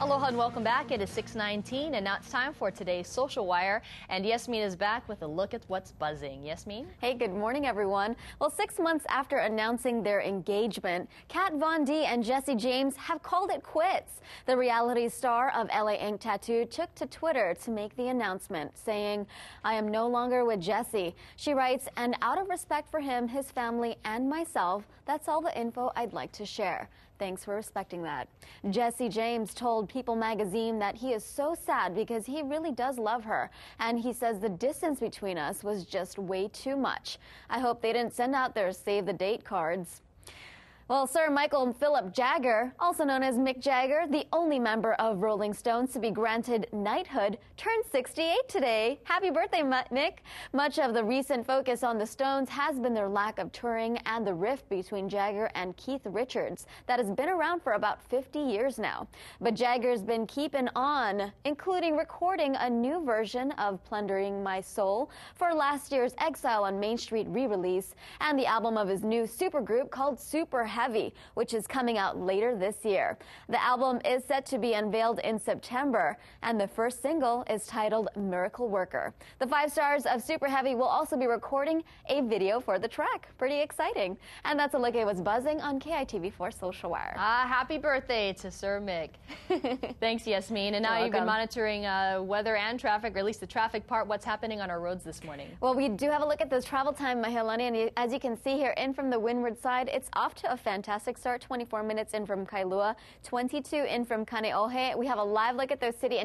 Aloha and welcome back. It is 619 and now it's time for today's Social Wire. And Yasmin is back with a look at what's buzzing. Yasmin? Hey, good morning, everyone. Well, six months after announcing their engagement, Kat Von D and Jesse James have called it quits. The reality star of LA Ink Tattoo took to Twitter to make the announcement, saying, I am no longer with Jesse. She writes, and out of respect for him, his family, and myself, that's all the info I'd like to share. Thanks for respecting that. Jesse James told People magazine that he is so sad because he really does love her. And he says the distance between us was just way too much. I hope they didn't send out their save the date cards. Well, Sir Michael Philip Jagger, also known as Mick Jagger, the only member of Rolling Stones to be granted knighthood, turned 68 today. Happy birthday, Mick. Much of the recent focus on the Stones has been their lack of touring and the rift between Jagger and Keith Richards that has been around for about 50 years now. But Jagger's been keeping on, including recording a new version of Plundered My Soul for last year's Exile on Main Street re-release and the album of his new supergroup called Super Heavy, which is coming out later this year. The album is set to be unveiled in September, and the first single is titled Miracle Worker. The five stars of Super Heavy will also be recording a video for the track. Pretty exciting. And that's a look at what's buzzing on KITV4 Social Wire. Ah, happy birthday to Sir Mick. Thanks, Yasmin. And now You're you've been monitoring uh, weather and traffic, or at least the traffic part. What's happening on our roads this morning? Well, we do have a look at this travel time, Mahealani, and as you can see here, in from the windward side, it's off to a fantastic start. 24 minutes in from Kailua, 22 in from Kaneohe. We have a live look at those city.